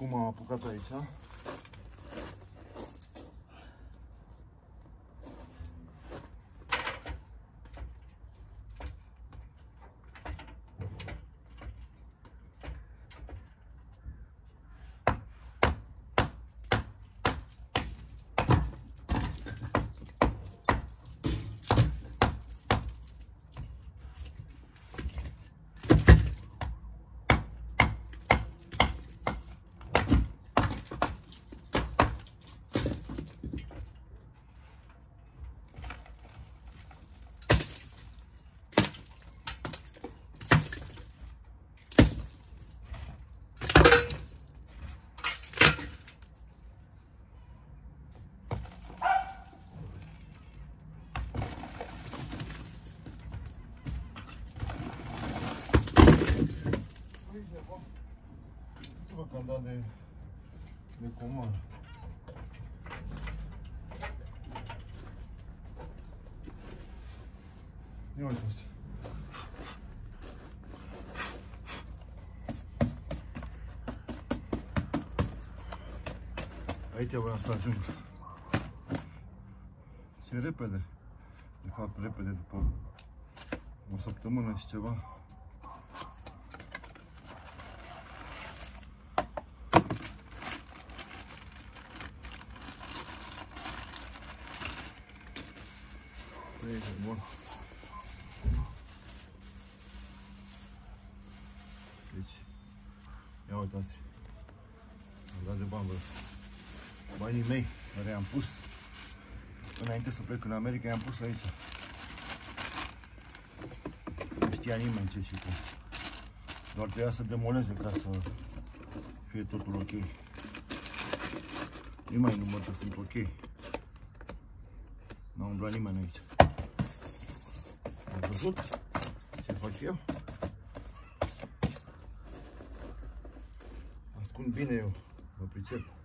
cum am apucat aici. Uite-vă că am dat de, de comandă. Ia uite asta. Aici vreau să ajung. Ce repede. De fapt, repede după o săptămână și ceva. Aici, bun. Deci, ia uitați. Am dat de bani, bă. Banii mei, care i-am pus înainte să plec în America, i-am pus aici. Nu știa nimeni ce și cum. Doar trebuia să demoleze ca să fie totul ok. Nu mai număr că sunt ok. Nu a umblat nimeni aici. Ai văzut ce fac eu? Ascund bine eu, mă pricep.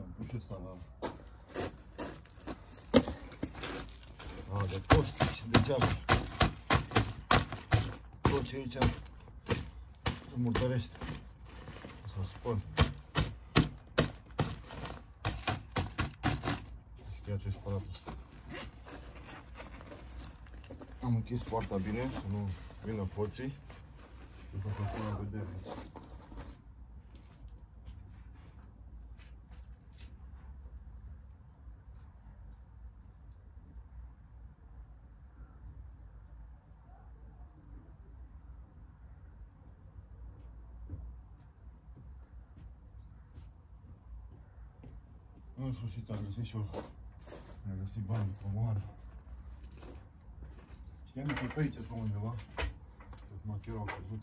Ăștia am pus și ăsta la... A, de cost și degeaba. Tot ce aici se murdărește. O să spăl. Și chiar ce spălat asta. Am închis poarta bine, să nu vină hoții. După cum pun la vedere. În sfârșit am găsit și eu. Am găsit bani pe moară. Știam că pe aici pe undeva. Acum chiar au căzut.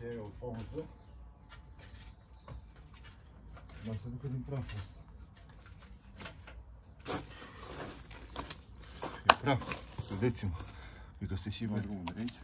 Ia să iei o pauză. Dar să ducă din praful ăsta. E praf, vedeți-mă. Cred că se și mai drumul de aici.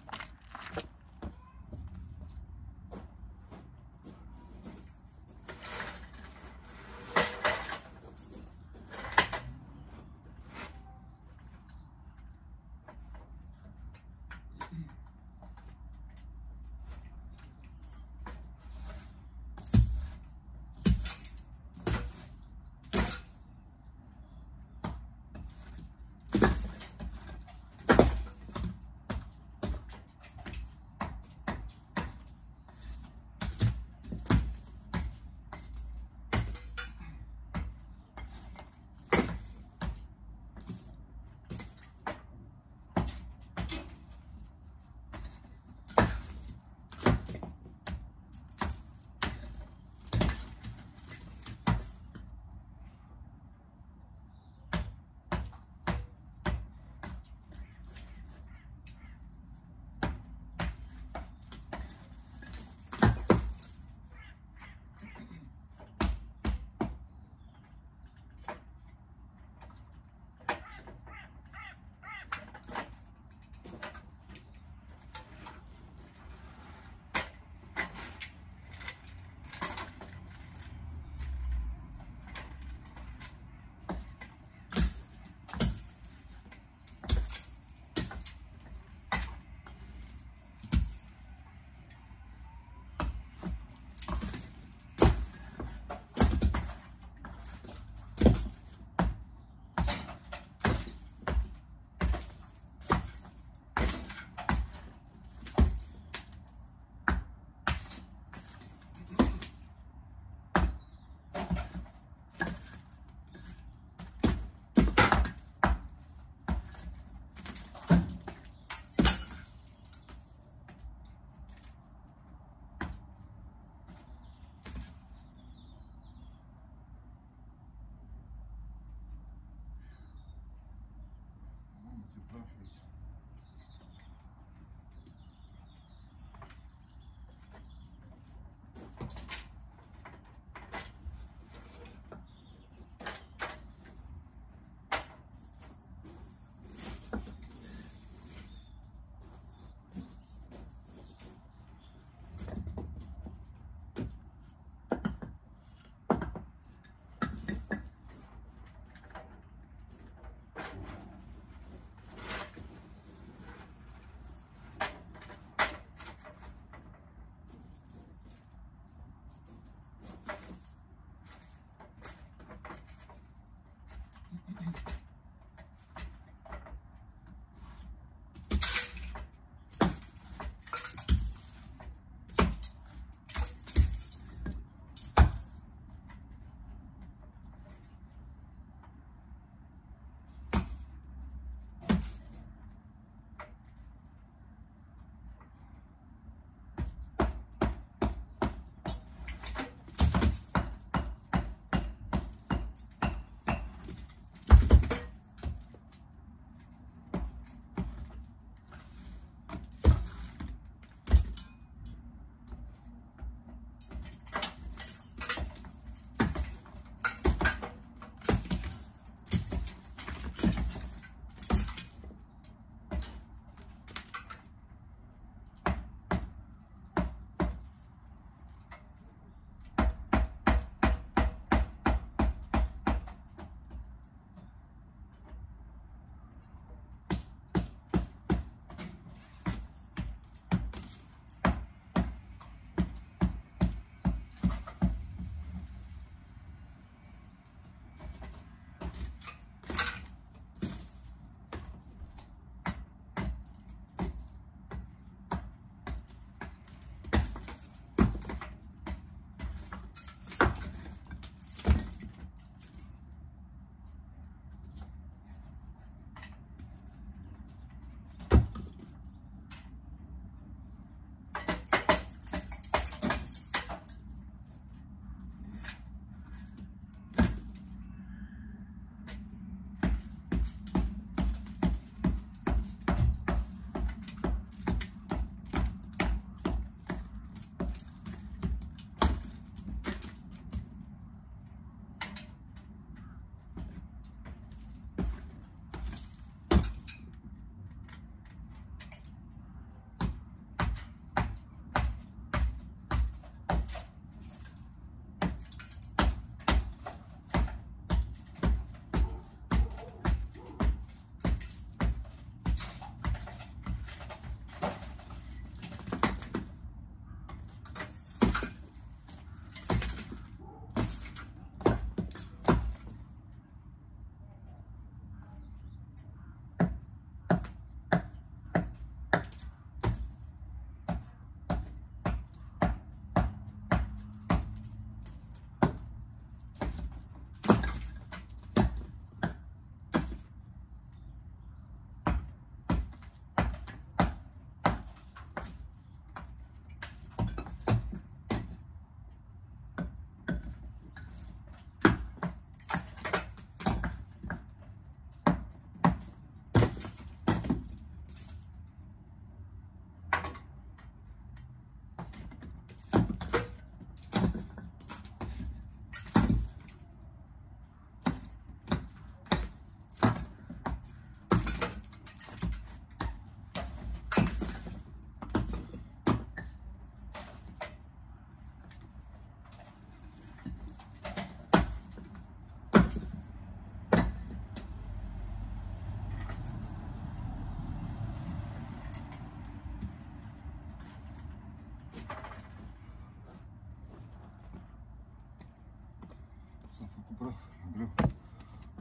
Bırak, bırak.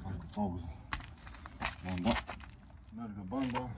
Kanka pauza. Bamba. Nerede bamba?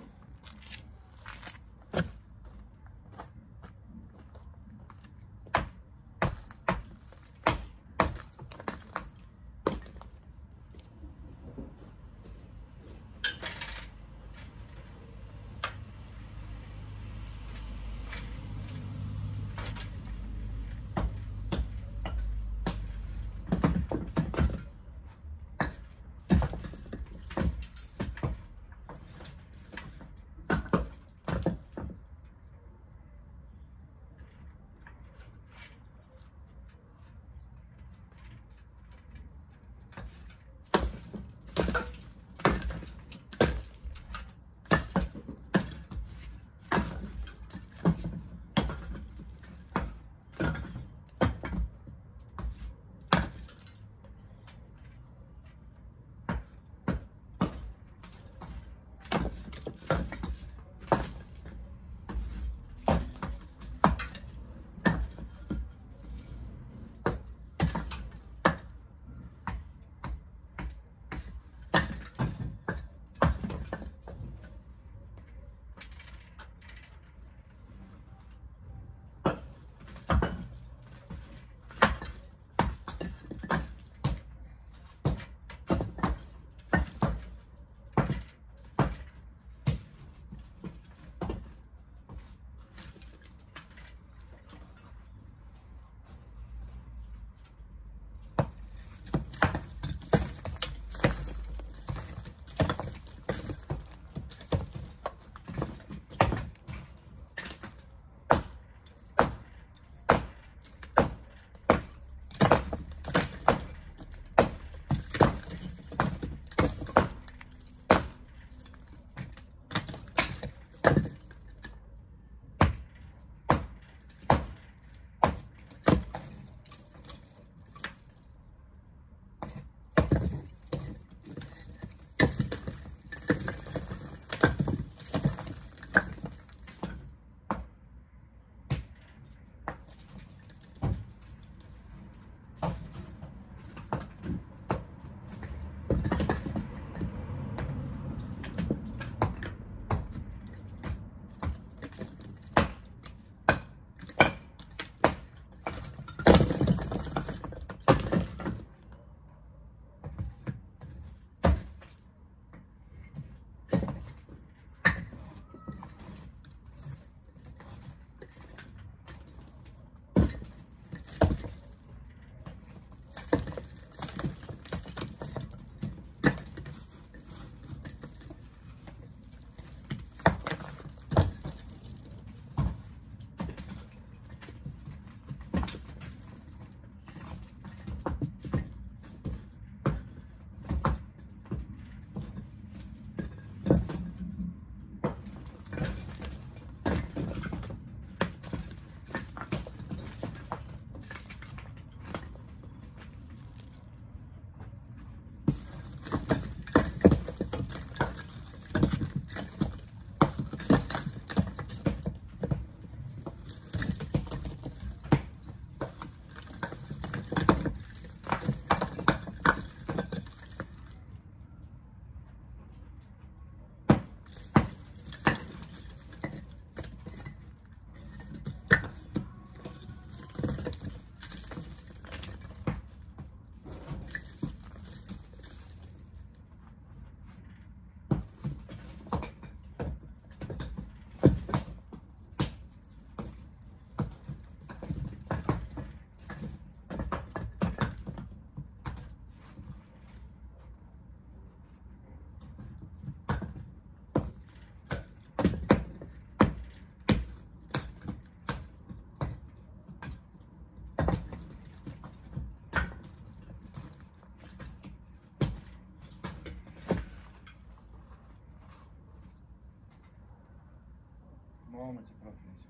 E aici.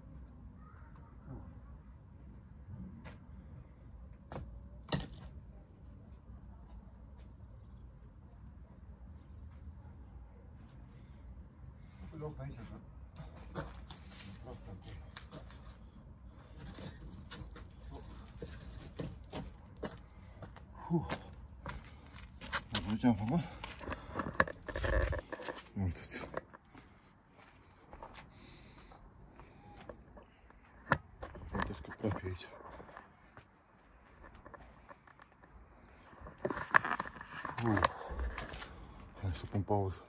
Pui loc pe aici, că... Praf pe acolo. Huh. Acum ce am făcut? Uitați. Uitați că praf e aici. Uh. Hai să pun pauză.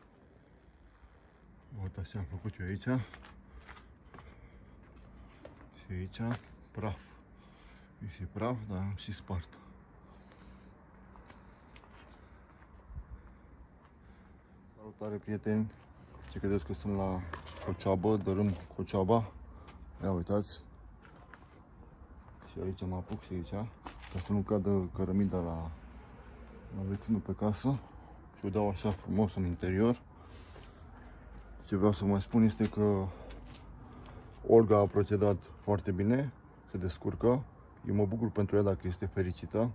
Uitați ce am făcut eu aici. Și aici praf. E și praf, dar am și spart. Salutare prieteni! Ce credeți că sunt la Cocioabă, dărâm Cocioaba? Ia uitați. Și aici mă apuc și aici, ca să nu cadă cărămida la, la vecinul pe casă. Și o dau așa frumos în interior. Ce vreau să mai spun este că Olga a procedat foarte bine, se descurcă. Eu mă bucur pentru ea dacă este fericită.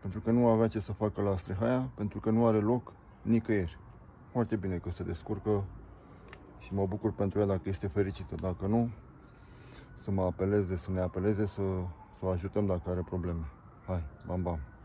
Pentru că nu avea ce să facă la Strehaia, pentru că nu are loc nicăieri foarte bine că se descurcă și mă bucur pentru ea dacă este fericită. Dacă nu, să mă apeleze, să ne apeleze, să, să o ajutăm dacă are probleme. Hai, bam, bam!